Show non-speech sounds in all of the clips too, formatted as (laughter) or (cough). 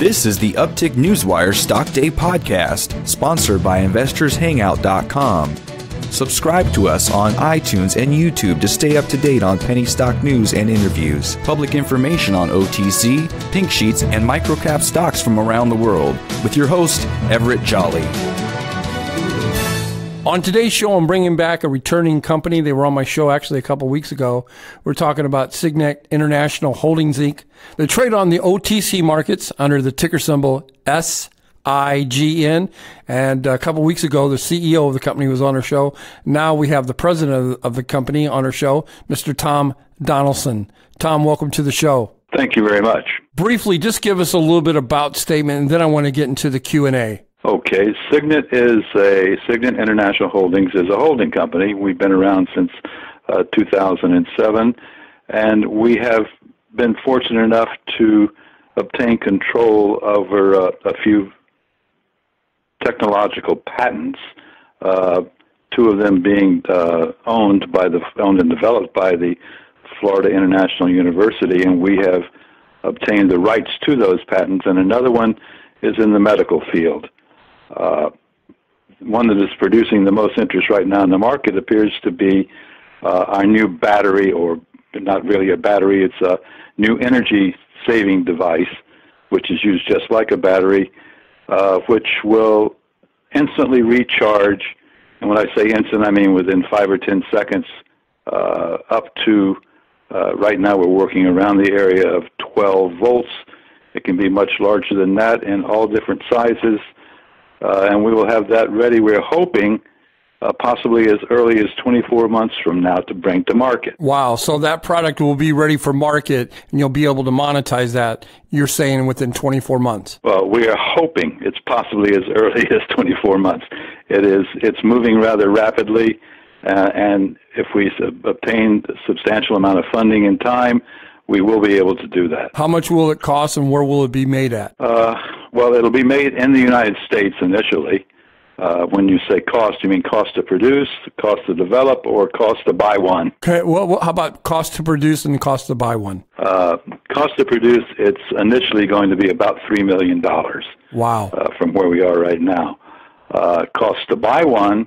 This is the Uptick Newswire Stock Day podcast, sponsored by InvestorsHangout.com. Subscribe to us on iTunes and YouTube to stay up to date on penny stock news and interviews, public information on OTC, pink sheets, and microcap stocks from around the world with your host, Everett Jolly. On today's show, I'm bringing back a returning company. They were on my show actually a couple weeks ago. We're talking about Signet International Holdings Inc. They trade on the OTC markets under the ticker symbol SIGN. And a couple weeks ago, the CEO of the company was on our show. Now we have the president of the company on our show, Mr. Tom Donaldson. Tom, welcome to the show. Thank you very much. Briefly, just give us a little bit about statement, and then I want to get into the Q and A. Okay, Signet is a Signet International Holdings is a holding company. We've been around since uh, 2007, and we have been fortunate enough to obtain control over uh, a few technological patents. Uh, two of them being uh, owned by the owned and developed by the Florida International University, and we have obtained the rights to those patents. And another one is in the medical field. Uh, one that is producing the most interest right now in the market appears to be uh, our new battery, or not really a battery, it's a new energy saving device, which is used just like a battery, uh, which will instantly recharge. And when I say instant, I mean within five or ten seconds, uh, up to uh, right now we're working around the area of 12 volts. It can be much larger than that in all different sizes and we will have that ready. We're hoping uh, possibly as early as 24 months from now to bring to market. Wow. So that product will be ready for market and you'll be able to monetize that, you're saying, within 24 months? Well, we are hoping it's possibly as early (laughs) as 24 months. It is, it's moving rather rapidly. Uh, and if we sub- obtain a substantial amount of funding in time, we will be able to do that. How much will it cost and where will it be made at? Uh, well, it'll be made in the United States initially. Uh, when you say cost, you mean cost to produce, cost to develop, or cost to buy one? Okay. Well, how about cost to produce and cost to buy one? Uh, cost to produce, it's initially going to be about $3 million. Wow. Uh, from where we are right now. Uh, cost to buy one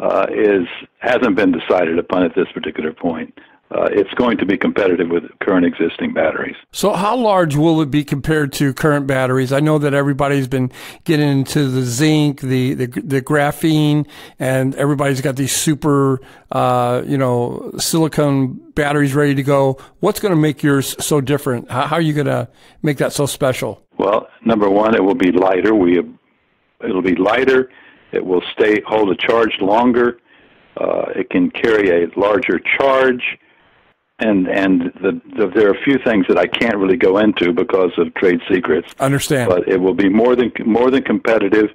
uh, is hasn't been decided upon at this particular point uh, it's going to be competitive with current existing batteries. So, how large will it be compared to current batteries? I know that everybody's been getting into the zinc, the the, the graphene, and everybody's got these super, uh, you know, silicon batteries ready to go. What's going to make yours so different? How, how are you going to make that so special? Well, number one, it will be lighter. We it'll be lighter. It will stay hold a charge longer. Uh, it can carry a larger charge and and the, the, there are a few things that I can't really go into because of trade secrets. Understand, but it will be more than more than competitive,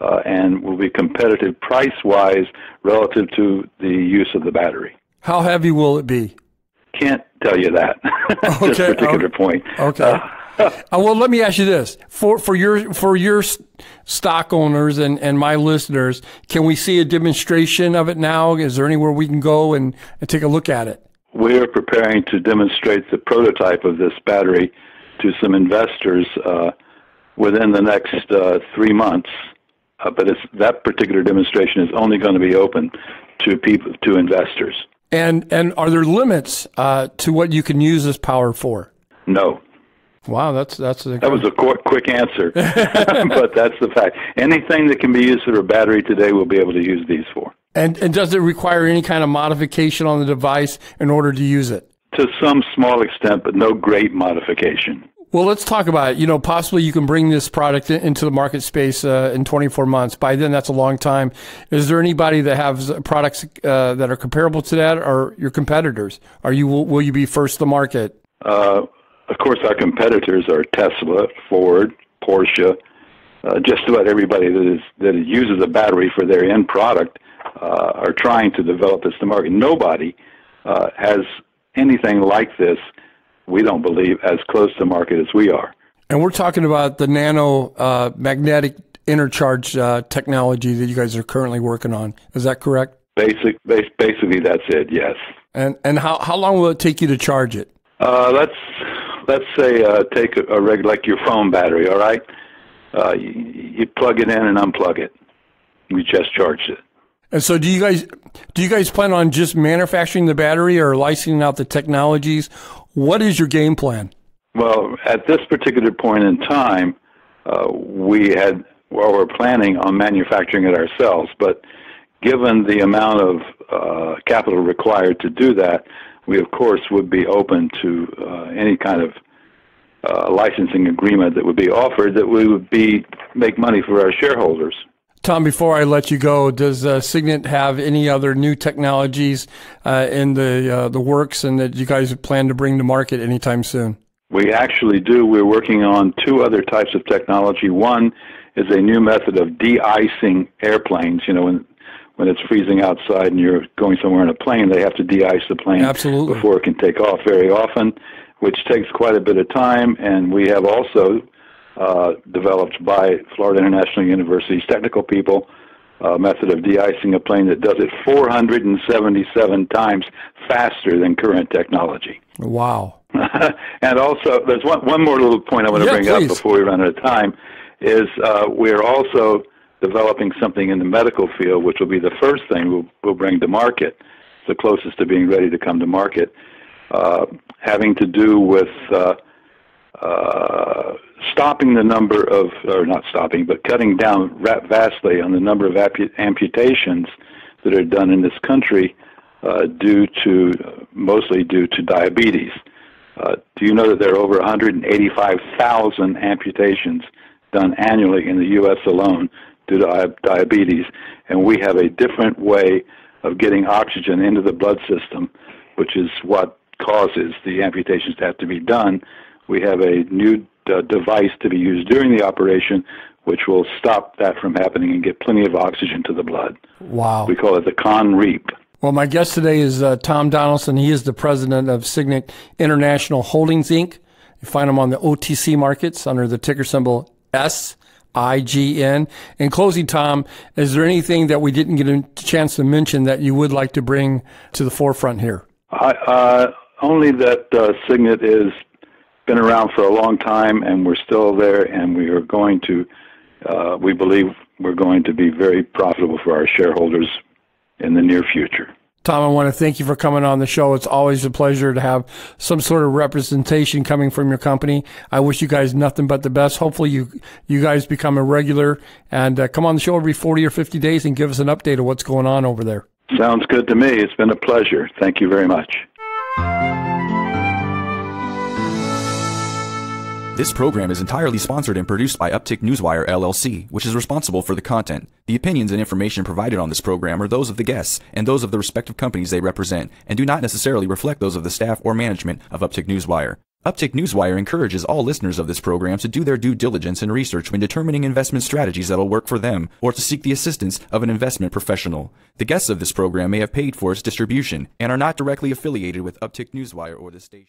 uh, and will be competitive price wise relative to the use of the battery. How heavy will it be? Can't tell you that (laughs) at okay. this particular okay. point. Okay. Uh, uh, well, let me ask you this: for for your for your stock owners and and my listeners, can we see a demonstration of it now? Is there anywhere we can go and, and take a look at it? We're preparing to demonstrate the prototype of this battery to some investors uh, within the next uh, three months. Uh, but that particular demonstration is only going to be open to people to investors. And and are there limits uh, to what you can use this power for? No. Wow, that's that's a that was a quick, quick answer, (laughs) (laughs) but that's the fact. Anything that can be used for a battery today, we'll be able to use these for. And, and does it require any kind of modification on the device in order to use it? To some small extent, but no great modification. Well, let's talk about it. You know, possibly you can bring this product into the market space uh, in 24 months. By then, that's a long time. Is there anybody that has products uh, that are comparable to that, or your competitors? Are you will, will you be first to market? Uh, of course, our competitors are Tesla, Ford, Porsche, uh, just about everybody that is that uses a battery for their end product uh, are trying to develop this to market. Nobody uh, has anything like this. We don't believe as close to market as we are. And we're talking about the nano uh, magnetic intercharge uh, technology that you guys are currently working on. Is that correct? Basic, base, basically, that's it. Yes. And and how how long will it take you to charge it? Uh, that's let's say uh, take a, a regular like your phone battery. All right, uh, you, you plug it in and unplug it. We just charged it. And so, do you guys do you guys plan on just manufacturing the battery or licensing out the technologies? What is your game plan? Well, at this particular point in time, uh, we had we're planning on manufacturing it ourselves, but given the amount of uh, capital required to do that, we of course would be open to uh, any kind of uh, licensing agreement that would be offered that we would be make money for our shareholders. Tom, before I let you go, does uh, Signet have any other new technologies uh, in the uh, the works, and that you guys plan to bring to market anytime soon? We actually do. We're working on two other types of technology. One is a new method of de-icing airplanes. You know, when when it's freezing outside and you're going somewhere in a plane, they have to de-ice the plane Absolutely. before it can take off very often, which takes quite a bit of time. And we have also uh, developed by Florida International University's technical people a method of de-icing a plane that does it 477 times faster than current technology. Wow. (laughs) and also, there's one, one more little point I want to yeah, bring please. up before we run out of time, is uh, we're also developing something in the medical field, which will be the first thing we'll, we'll bring to market, the closest to being ready to come to market, uh, having to do with uh, uh, stopping the number of, or not stopping, but cutting down vastly on the number of amputations that are done in this country uh, due to, mostly due to diabetes. Uh, do you know that there are over 185,000 amputations done annually in the U.S. alone due to diabetes? And we have a different way of getting oxygen into the blood system, which is what causes the amputations to have to be done we have a new uh, device to be used during the operation, which will stop that from happening and get plenty of oxygen to the blood. Wow. We call it the con Conreap. Well, my guest today is uh, Tom Donaldson. He is the president of Signet International Holdings, Inc. You find him on the OTC markets under the ticker symbol SIGN. In closing, Tom, is there anything that we didn't get a chance to mention that you would like to bring to the forefront here? uh, only that uh, Signet is been around for a long time, and we're still there, and we are going to, uh, we believe we're going to be very profitable for our shareholders in the near future. Tom, I want to thank you for coming on the show. It's always a pleasure to have some sort of representation coming from your company. I wish you guys nothing but the best. Hopefully, you you guys become a regular and uh, come on the show every 40 or 50 days and give us an update of what's going on over there. Sounds good to me. It's been a pleasure. Thank you very much. This program is entirely sponsored and produced by Uptick Newswire LLC, which is responsible for the content. The opinions and information provided on this program are those of the guests and those of the respective companies they represent, and do not necessarily reflect those of the staff or management of Uptick Newswire. Uptick Newswire encourages all listeners of this program to do their due diligence and research when determining investment strategies that'll work for them, or to seek the assistance of an investment professional. The guests of this program may have paid for its distribution and are not directly affiliated with Uptick Newswire or the station.